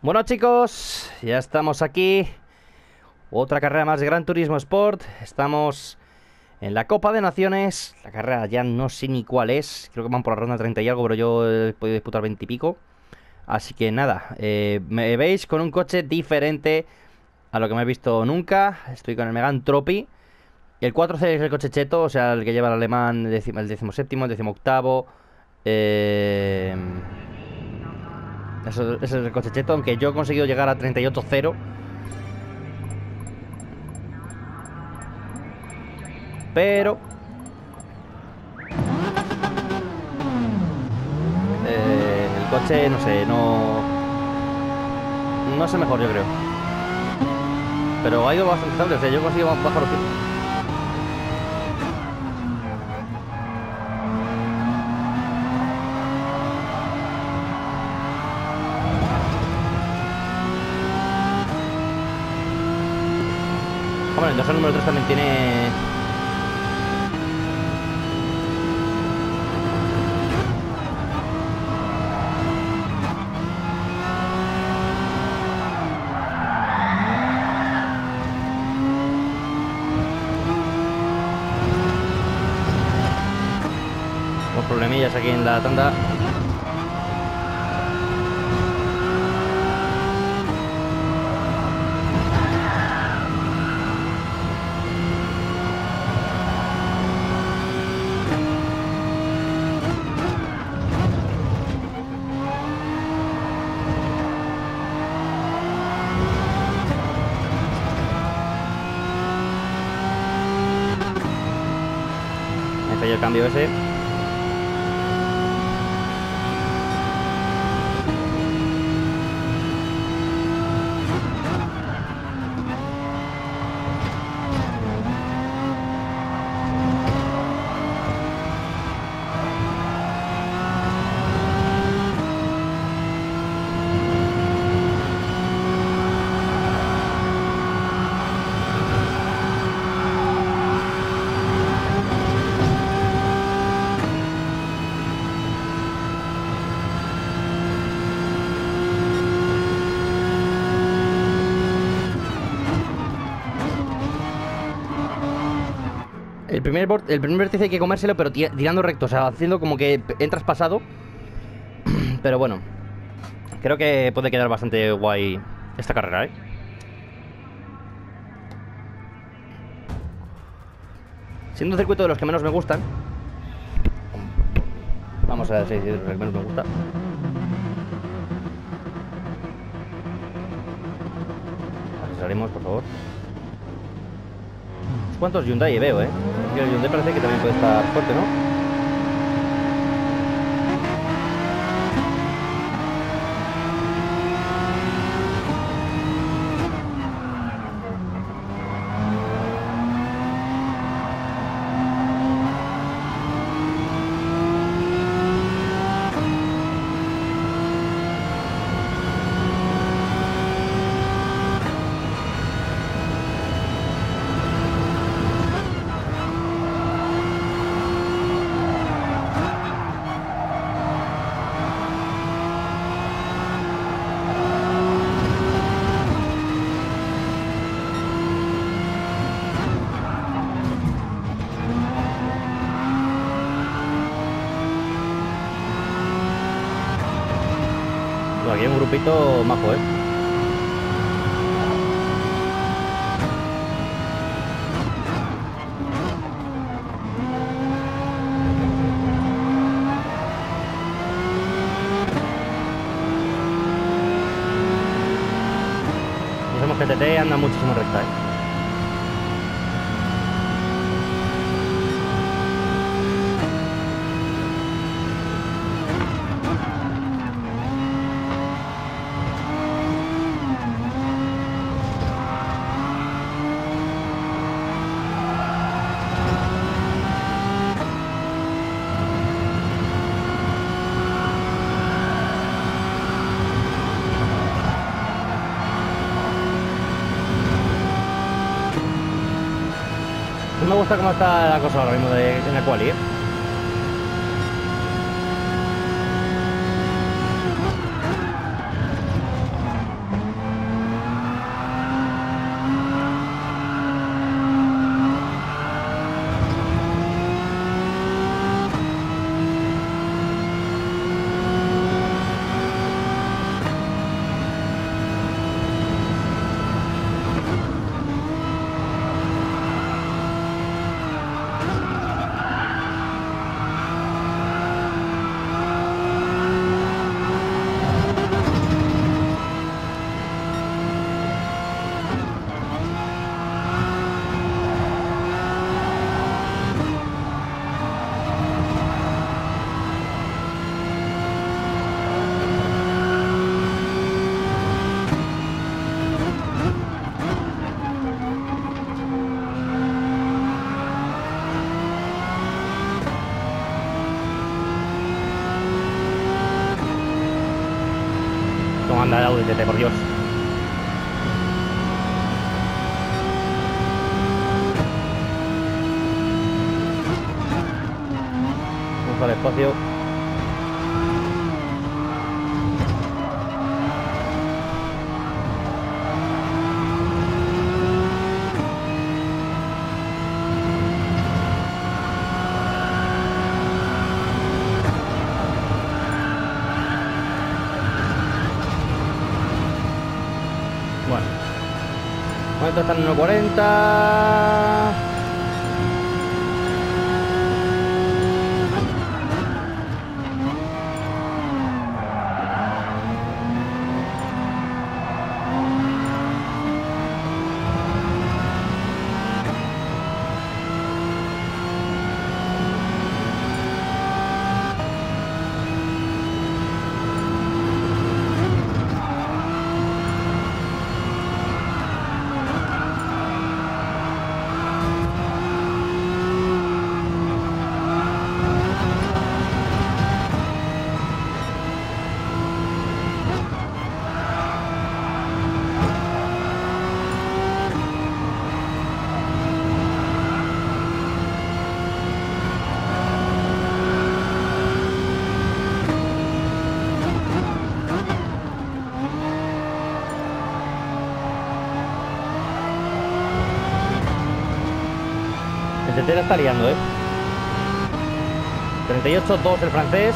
Bueno chicos, ya estamos aquí. Otra carrera más de Gran Turismo Sport. Estamos en la Copa de Naciones. La carrera ya no sé ni cuál es. Creo que van por la ronda 30 y algo Pero yo he podido disputar 20 y pico Así que nada, eh, me veis con un coche diferente A lo que me he visto nunca. Estoy con el Megan Tropi El 4C es el coche cheto O sea, el que lleva el alemán El, décimo, el decimoséptimo, el decimoctavo Eh... Eso, es el coche cheto, aunque yo he conseguido llegar a 38.0 Pero eh, El coche, no sé, no No es mejor yo creo. Pero ha ido bastante yo he conseguido bajar los tiempos Dorsal número 3 también tiene... Problemillas aquí en la tanda. decir el primer, el primer vértice hay que comérselo, pero ti- tirando recto, o sea, haciendo como que entras pasado. pero bueno, creo que puede quedar bastante guay esta carrera, ¿eh? Siendo un circuito de los que menos me gustan. Vamos a ver si de los que menos me gusta. Salimos, por favor. ¿Cuántos Hyundai veo, eh? El Hyundai parece que también puede estar fuerte, ¿no? Grupito majo, ¿eh? Y somos GTT anda muchísimo recta, ¿eh? No me gusta cómo está la cosa ahora mismo de, en la quali, ¿eh? Cómo anda el Audi TT, por Dios. Vamos al espacio. Bueno. En 1.40. TT la está liando, ¿eh? 38-2 el francés.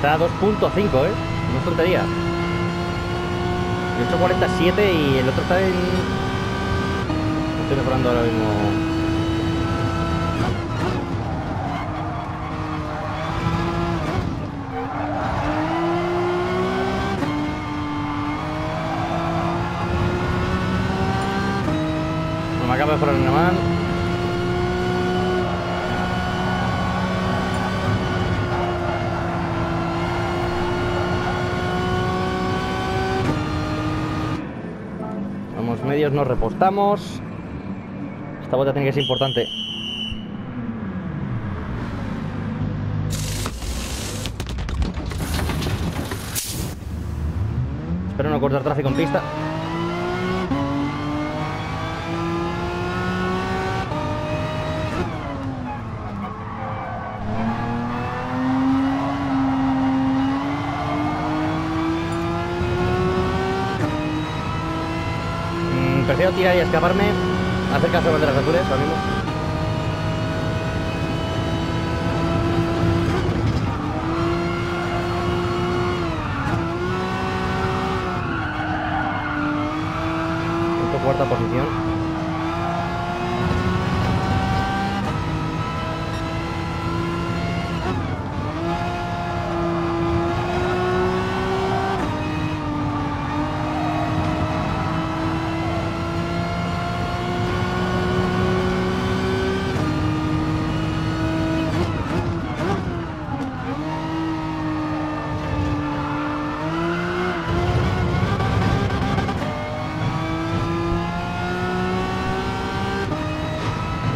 Está a 2.5, ¿eh? No es tontería. 8.47 y el otro está en... Estoy mejorando ahora mismo. No me acaba de mejorar una mano. Nos repostamos. Esta vuelta tiene que ser importante. Espero no cortar tráfico en pista. Prefiero tirar y escaparme. Hacer caso a banderas azules ahora mismo. Cuarta posición.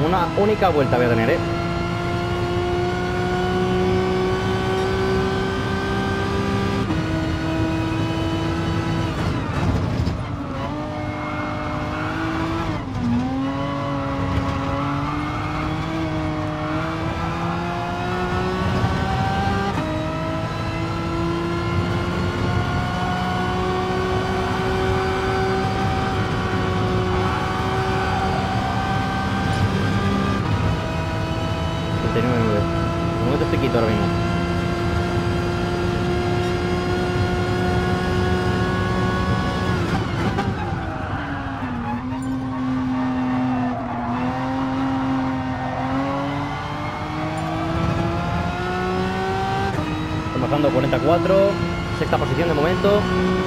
Una única vuelta voy a tener, ¿eh? Bajando 44, sexta posición de momento.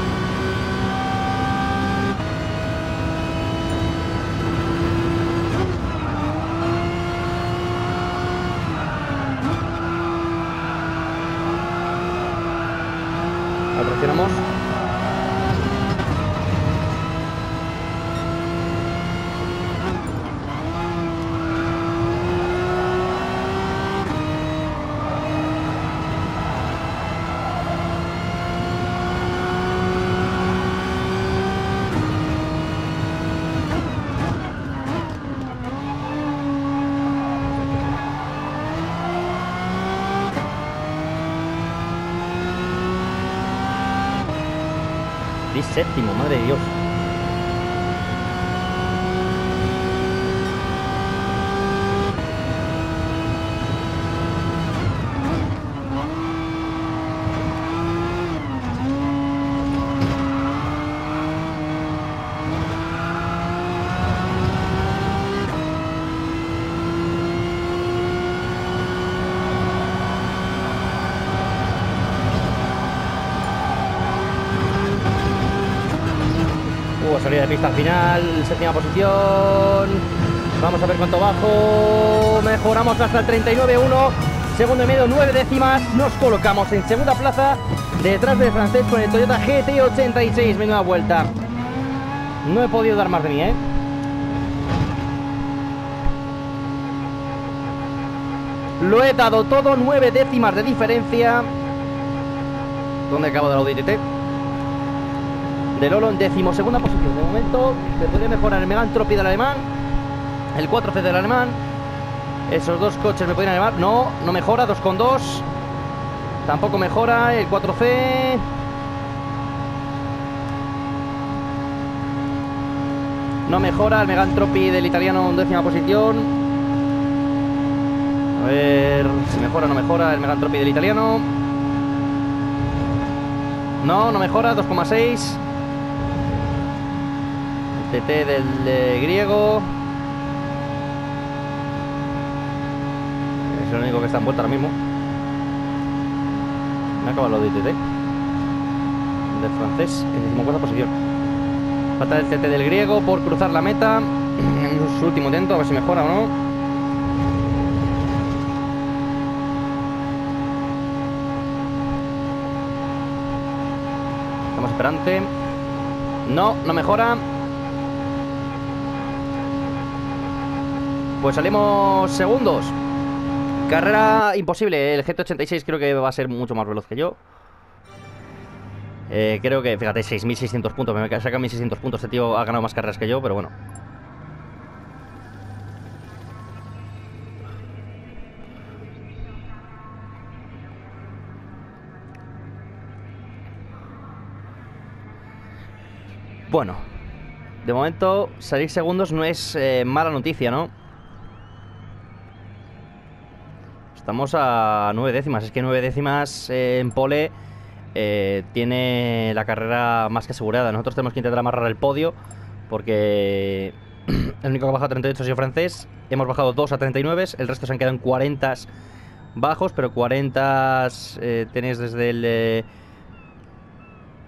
Séptimo, madre de Dios. Pista al final, séptima posición. Vamos a ver cuánto bajo. Mejoramos hasta el 39-1. Segundo y medio, nueve décimas. Nos colocamos en segunda plaza. Detrás del francés con el Toyota GT86. Menuda vuelta. No he podido dar más de mí, ¿eh? Lo he dado todo, nueve décimas de diferencia. ¿Dónde acabo de la ITT? De Lolo en decimosegunda posición. De momento se puede mejorar el Megantropy del alemán, el 4C del alemán. Esos dos coches me pueden animar. No, no mejora, 2,2. Tampoco mejora el 4C. No mejora el Megantropy del italiano en décima posición. A ver si mejora o no mejora el Megantropy del italiano. No, no mejora, 2,6. TT del griego. Es el único que está en vuelta ahora mismo. Me ha acabado lo de TT. Del francés, en decimocuarta posición. Falta el TT del griego por cruzar la meta. En su último intento, a ver si mejora o no. Estamos esperante. No, no mejora. Pues salimos segundos. Carrera imposible. El GT86 creo que va a ser mucho más veloz que yo. Eh, creo que, fíjate, 6.600 puntos. Me saca 1.600 puntos. Este tío ha ganado más carreras que yo, pero bueno. Bueno, de momento salir segundos no es eh, mala noticia, ¿no? Estamos a nueve décimas. Es que nueve décimas en pole eh, tiene la carrera más que asegurada. Nosotros tenemos que intentar amarrar el podio porque el único que ha bajado a 38 ha sido francés. Hemos bajado 2 a 39. El resto se han quedado en 40 bajos, pero 40 eh, tenéis desde el... Eh,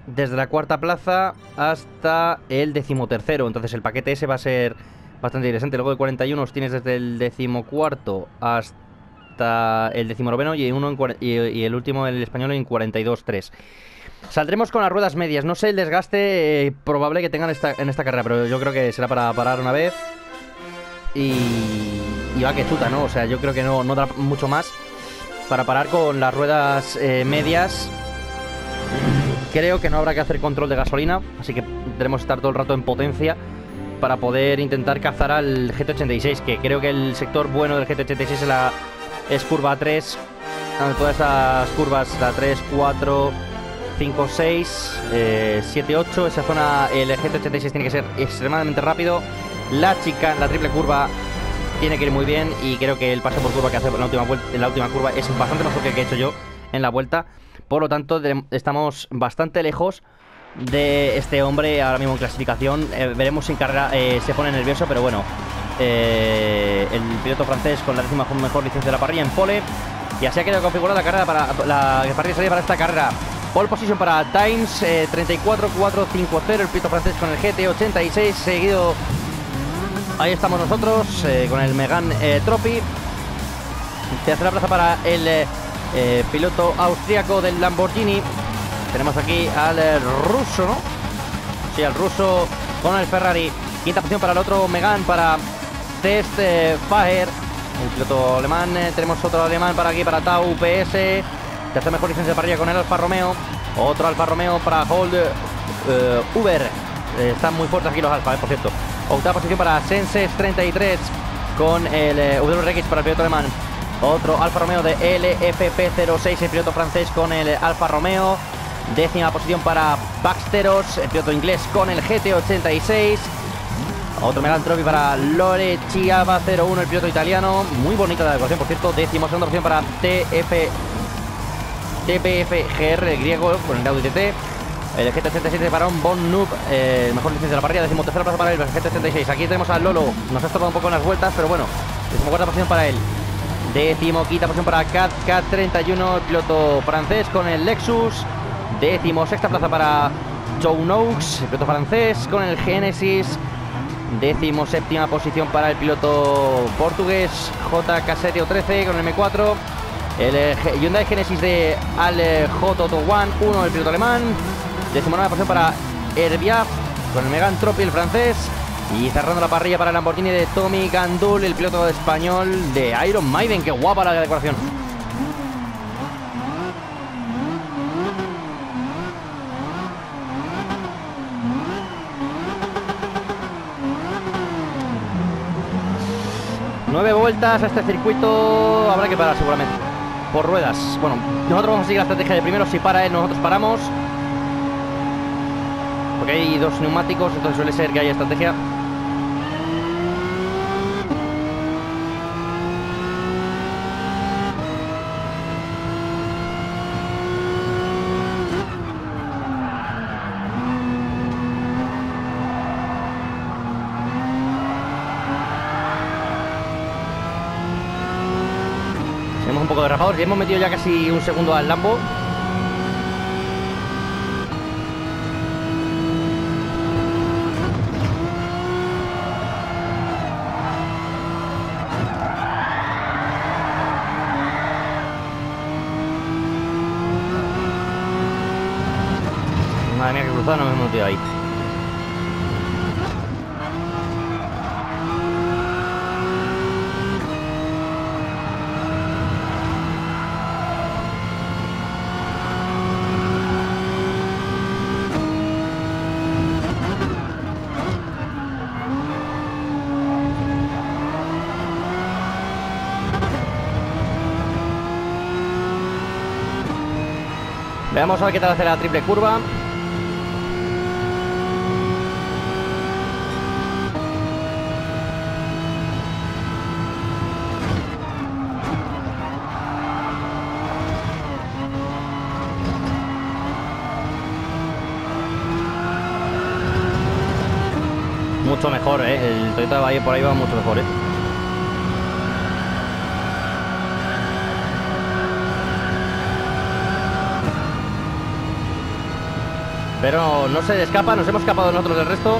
desde la cuarta plaza hasta el decimotercero. Entonces el paquete ese va a ser bastante interesante. Luego de 41 tienes desde el decimocuarto hasta el decimonoveno y, uno y, el último, el español, en 42-3. Saldremos con las ruedas medias. No sé el desgaste eh, probable que tengan esta, en esta carrera, pero yo creo que será para parar una vez. Y, y va que chuta, ¿no? O sea, yo creo que no, no da mucho más para parar con las ruedas eh, medias. Creo que no habrá que hacer control de gasolina, así que tenemos que estar todo el rato en potencia para poder intentar cazar al GT86, que creo que el sector bueno del GT86 es, la, es curva 3, donde todas esas curvas, la 3, 4, 5, 6, 7, 8, esa zona, el GT86 tiene que ser extremadamente rápido, la chica, la triple curva tiene que ir muy bien y creo que el paso por curva que hace en la última, vuelta, en la última curva es bastante mejor que el que he hecho yo en la vuelta, por lo tanto estamos bastante lejos de este hombre ahora mismo en clasificación. Eh, veremos si en carrera eh, se pone nervioso, pero bueno. Eh, el piloto francés con la décima mejor licencia de la parrilla en pole. Y así ha quedado configurada la carrera para la parrilla salida para esta carrera. Pole position para Times 34-4-5-0. El piloto francés con el GT86. Seguido. Ahí estamos nosotros con el Megan Trophy. Tercera plaza para el piloto austríaco del Lamborghini. Tenemos aquí al eh, ruso, ¿no? Sí, al ruso con el Ferrari. Quinta posición para el otro Megan, para Test eh, Faher. El piloto alemán. Eh, tenemos otro alemán para aquí, para Tau PS. Tercera mejor licencia de parrilla con el Alfa Romeo. Otro Alfa Romeo para Hold Uber. están muy fuertes aquí los Alfa, por cierto. Octava posición para Senses 33 con el WRX para el piloto alemán. Otro Alfa Romeo de LFP06, el piloto francés con el Alfa Romeo. Décima posición para Baxteros, el piloto inglés con el GT86. Otro Megan Trophy para Lore Chiava 01, el piloto italiano. Muy bonita la decoración, por cierto. Décima segunda posición para TF, TPFGR, el griego, con el Audi TT. El GT87 para un Bon Noob, eh, mejor licencia de la parrilla. Decimo tercera plaza para el GT86. Aquí tenemos a Lolo. Nos ha estorbado un poco en las vueltas, pero bueno. Décimo cuarta posición para él. Décimo quinta posición para Cat, Cat 31, el piloto francés con el Lexus. Décimo sexta plaza para Joe Noakes, el piloto francés con el Genesis. Décimo séptima posición para el piloto portugués JK 13 con el M4. El eh, Hyundai Genesis de Al J One 1 el piloto alemán. Décimo nueva posición para Herbiaf con el Megan Trophy el francés. Y cerrando la parrilla para el Lamborghini de Tommy Gandul, el piloto español de Iron Maiden. Qué guapa la decoración. Nueve vueltas a este circuito. Habrá que parar seguramente. Por ruedas. Bueno, nosotros vamos a seguir la estrategia de primero. Si para él, nosotros paramos. Porque hay dos neumáticos, entonces suele ser que haya estrategia. Hemos metido ya casi un segundo al Lambo. Madre mía, que cruzado nos hemos metido ahí. Veamos a ver qué tal hace la triple curva. Mucho mejor, ¿eh? El Toyota Valle por ahí va mucho mejor, ¿eh? Pero no se escapa, nos hemos escapado nosotros del resto.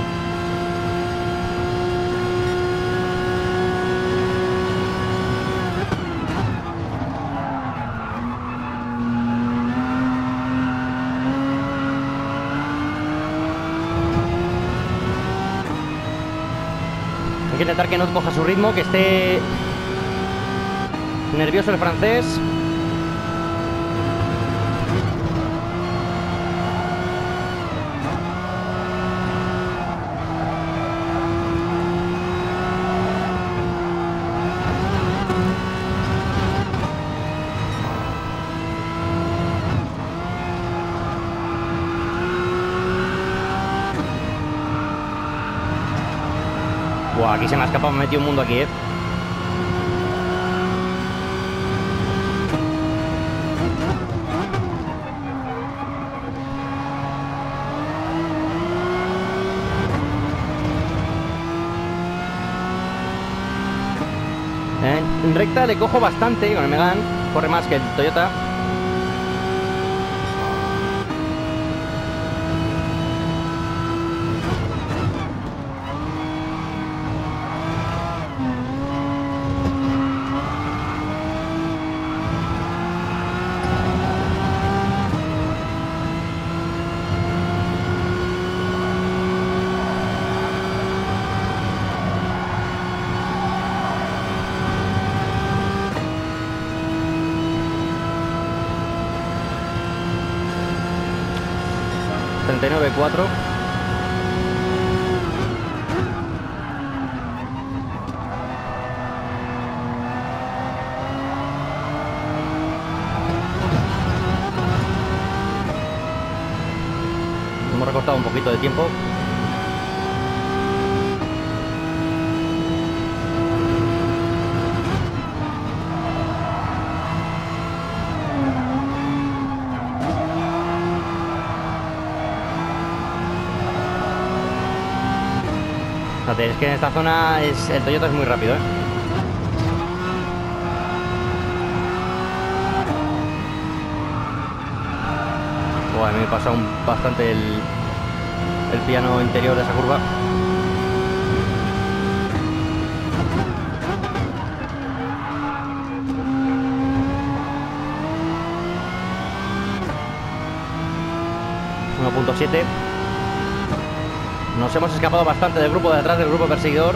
Hay que intentar que no coja su ritmo, que esté nervioso el francés. Aquí se me ha escapado, me he metido un mundo aquí, eh. Eh, En recta le cojo bastante con el Megan, corre más que el Toyota. Treinta y nueve cuatro. Hemos recortado un poquito de tiempo. Es que en esta zona es, el Toyota es muy rápido, ¿eh? Mí me pasa un, bastante el, el piano interior de esa curva. .7 Nos hemos escapado bastante del grupo de atrás, del grupo perseguidor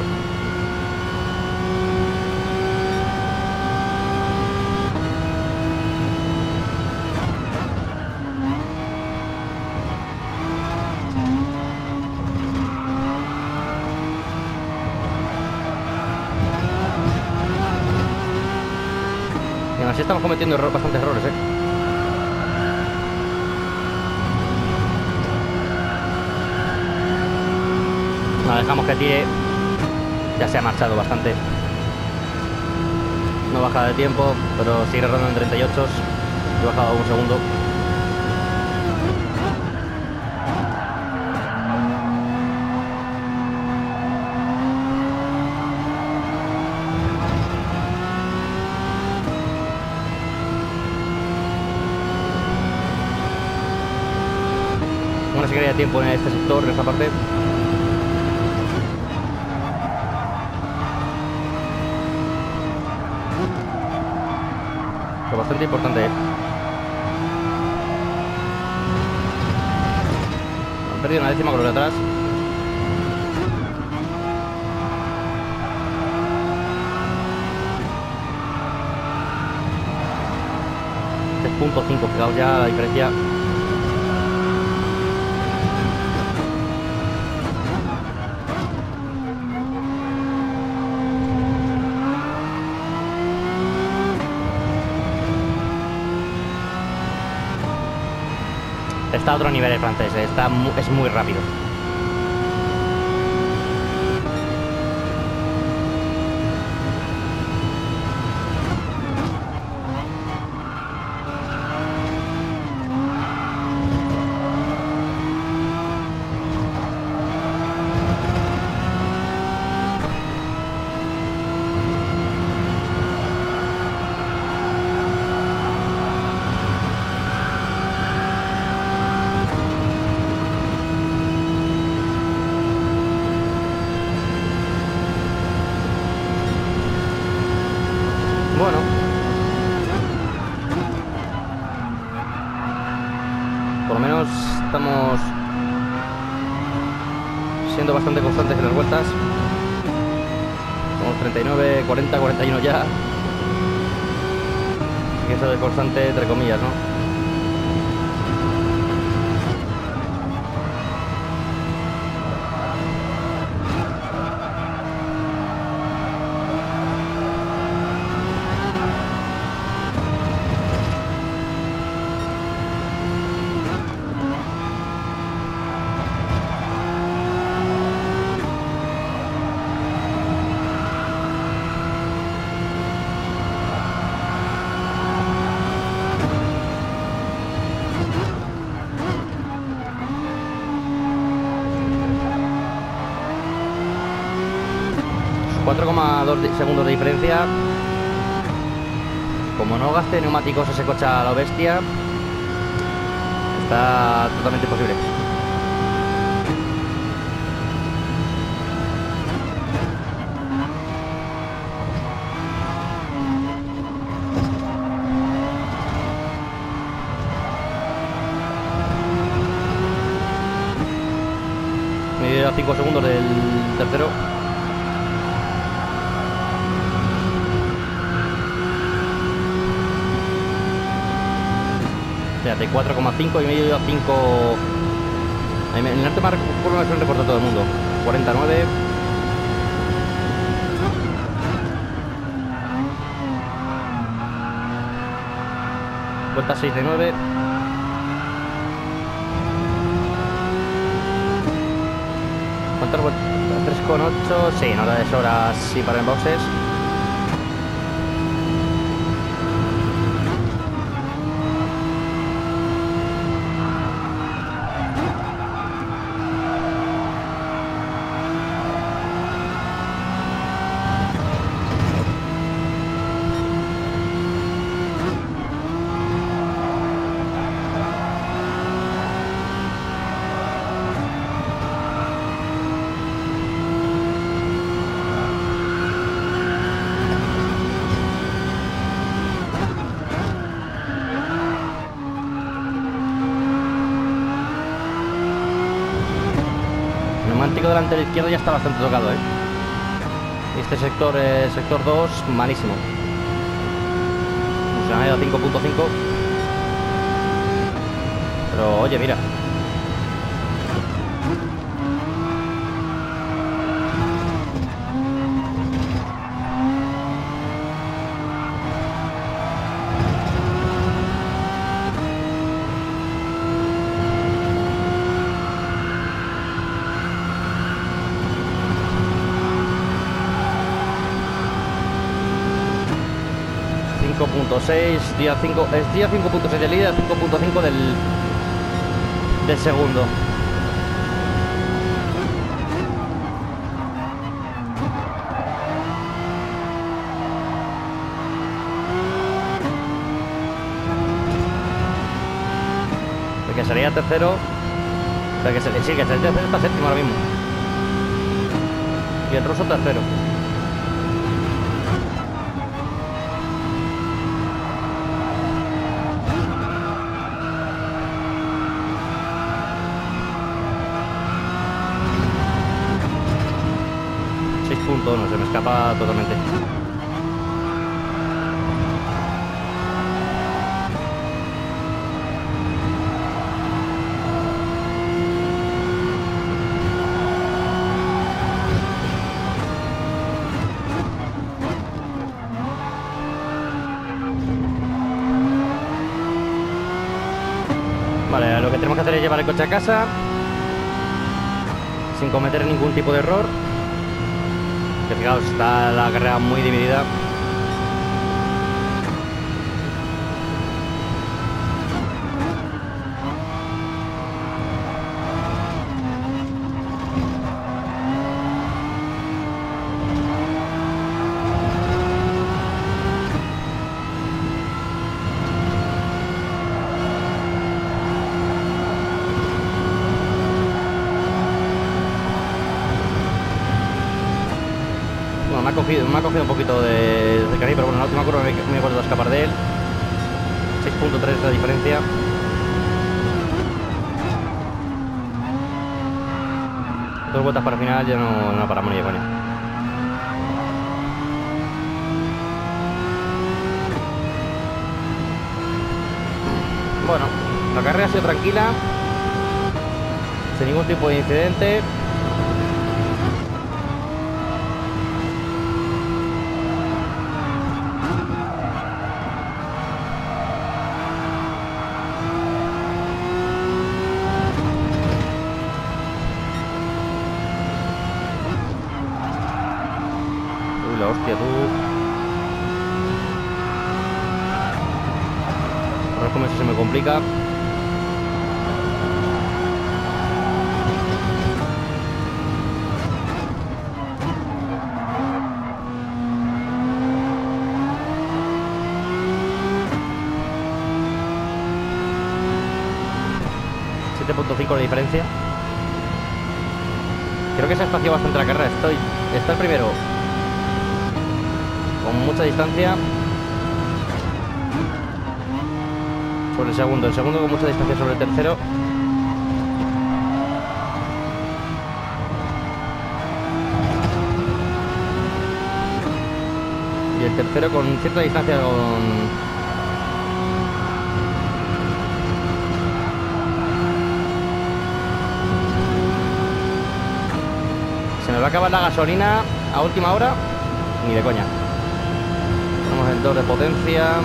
Y aún así estamos cometiendo error- bastantes errores, ¿eh? Dejamos que tire. Ya se ha marchado bastante. No baja de tiempo, pero sigue rodando en 38. He bajado un segundo. Bueno, si quería tiempo en este sector, en esta parte. Pero bastante importante. ¿eh? Han perdido una décima con los de atrás. punto cinco, fijaos ya la diferencia. Está a otro nivel el francés, eh, está es muy rápido. 39, 40, 41 ya. Y eso de constante, entre comillas, ¿no? Gaste neumáticos ese coche a la bestia, está totalmente posible. Me a 5 segundos del tercero. De 4,5 y medio a 5. En el arte más curva me suele reportar todo el mundo. 49. Vuelta 6 de 9. ¿Cuántas vueltas? 3,8. Sí, no de horas sí para en boxes. Delante de la izquierda ya está bastante tocado, ¿eh? Este sector, eh, sector 2, malísimo. A 5.5. Pero, oye, mira, día 5, es día 5.6 del líder, 5.5 del, del segundo. que sería tercero. Sea, que se, sí, que sería tercero está séptimo ahora mismo. Y el ruso tercero. 6 puntos, no se me escapa totalmente. Vale, lo que tenemos que hacer es llevar el coche a casa sin cometer ningún tipo de error fijaos, está la carrera muy dividida. Me ha cogido un poquito de, de pero bueno, en la última curva me, me he vuelto a escapar de él. 6.3 la diferencia. Dos vueltas para final, ya no, no paramos ni de coña. Bueno, la carrera ha sido tranquila, sin ningún tipo de incidente. Uy, la hostia, tú. Ahora como eso se me complica. .5 de diferencia Creo que se ha espaciado bastante la carrera Estoy, Está el primero. Con mucha distancia. Sobre el segundo El segundo con mucha distancia sobre el tercero. Y el tercero con cierta distancia con me va a acabar la gasolina a última hora. Ni de coña. Vamos en 2 de potencia.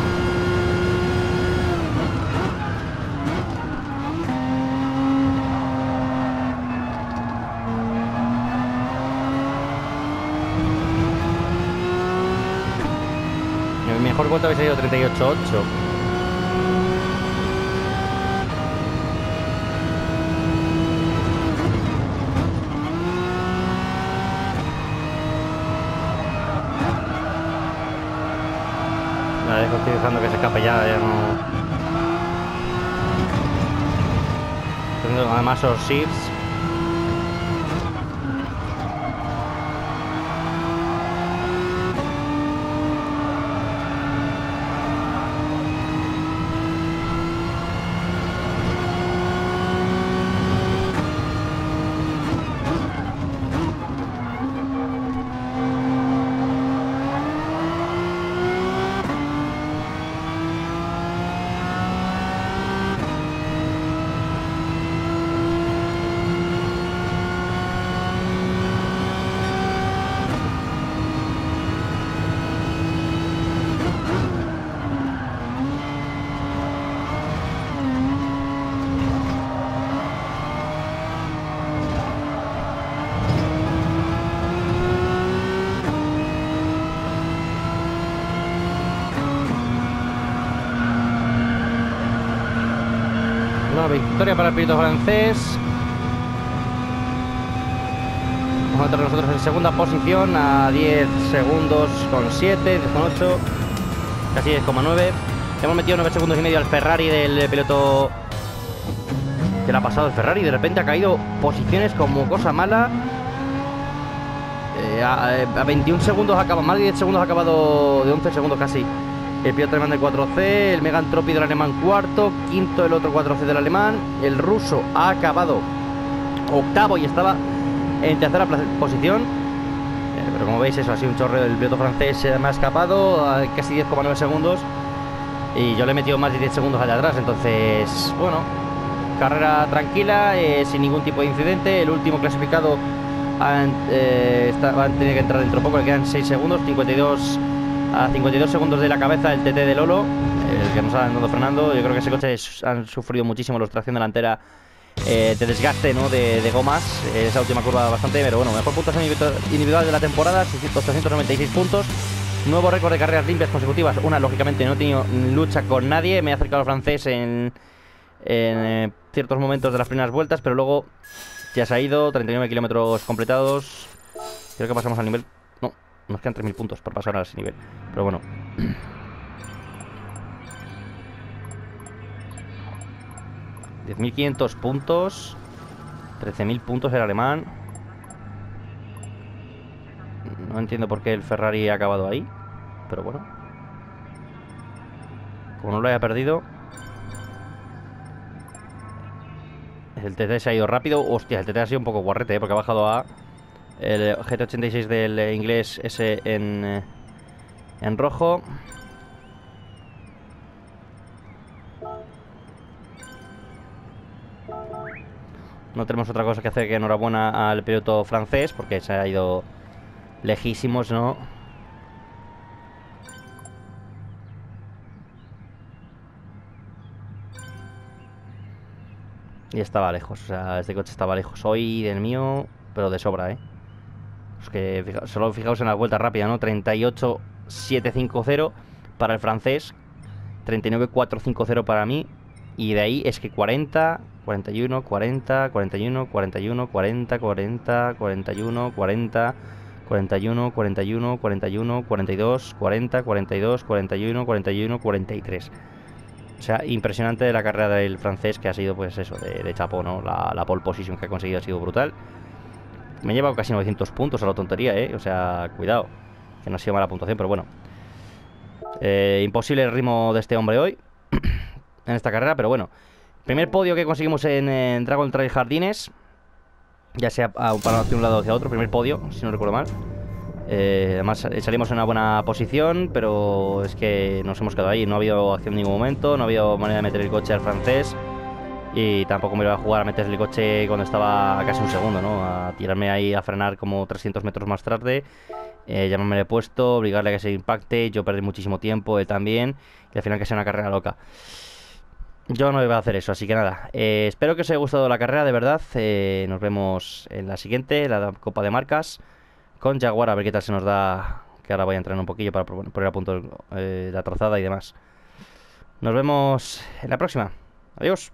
El mejor vuelta habéis salido 38.8. estoy dejando que se escape ya, ya no... Además los shifts victoria para el piloto francés. Vamos a tener nosotros en segunda posición a 10 segundos con 7, con 8, casi 10,9. Hemos metido 9 segundos y medio al Ferrari del piloto que le ha pasado el Ferrari. De repente ha caído posiciones como cosa mala. Eh, a, 21 segundos acaba, de 10 segundos ha acabado de 11 segundos casi el piloto alemán del 4C, el Megantropi del alemán cuarto, quinto el otro 4C del alemán, el ruso ha acabado octavo y estaba en tercera posición. Eh, pero como veis, eso ha sido un chorreo. El piloto francés se me ha escapado a casi 10,9 segundos. Y yo le he metido más de 10 segundos allá atrás. Entonces, bueno, carrera tranquila, eh, sin ningún tipo de incidente. El último clasificado han, eh, que entrar dentro de poco, le quedan 6 segundos, 52 a 52 segundos de la cabeza el TT de Lolo, el que nos ha andado frenando. Yo creo que ese coche han sufrido muchísimo los tracción delantera eh, de desgaste ¿no? de, gomas. esa última curva bastante, pero bueno, mejor puntos individual de la temporada, 396 puntos. Nuevo récord de carreras limpias consecutivas. Una, lógicamente, no he tenido lucha con nadie. Me he acercado al francés en, eh, ciertos momentos de las primeras vueltas, pero luego ya se ha ido. 39 kilómetros completados. Creo que pasamos al nivel nos quedan 3.000 puntos por pasar a ese nivel. Pero bueno. ...10.500 puntos... ...13.000 puntos el alemán... No entiendo por qué el Ferrari ha acabado ahí... ...pero bueno... Como no lo haya perdido... El TT se ha ido rápido... Hostia, el TT ha sido un poco guarrete, ¿eh? Porque ha bajado a el eh, GT86 del eh, inglés ese en, eh, en rojo. No tenemos otra cosa que hacer que enhorabuena al piloto francés, porque se ha ido lejísimos, ¿no? Y estaba lejos, o sea, este coche estaba lejos hoy del mío, pero de sobra, ¿eh? Que solo fijaos en la vuelta rápida, ¿no? 38.750 para el francés, 39.450 para mí, y de ahí es que 40, 41, 40, 41, 41, 40, 40, 41, 40, 41, 41, 41, 42, 40, 42, 41, 41, 43. O sea, impresionante la carrera del francés que ha sido, pues eso, de, chapo, ¿no? La, pole position que ha conseguido ha sido brutal. Me he llevado casi 900 puntos a la tontería, ¿eh? O sea, cuidado, que no ha sido mala puntuación, pero bueno. Eh, imposible el ritmo de este hombre hoy, en esta carrera, pero bueno. Primer podio que conseguimos en, en Dragon Trail Jardines, ya sea para hacia un lado o hacia otro, primer podio, si no recuerdo mal. Eh, además eh, salimos en una buena posición, pero es que nos hemos quedado ahí. No ha habido acción en ningún momento, no ha habido manera de meter el coche al francés. Y tampoco me iba a jugar a meter el coche cuando estaba casi un segundo, ¿no? A tirarme ahí a frenar como 300 metros más tarde. Eh, ya me lo he puesto, obligarle a que se impacte. Yo perdí muchísimo tiempo, él también. Y al final que sea una carrera loca. Yo no iba a hacer eso, así que nada. Eh, espero que os haya gustado la carrera, de verdad. Eh, nos vemos en la siguiente, la Copa de Marcas con Jaguar, a ver qué tal se nos da. Que ahora voy a entrenar un poquillo para poner a punto eh, la trazada y demás. Nos vemos en la próxima. Adiós.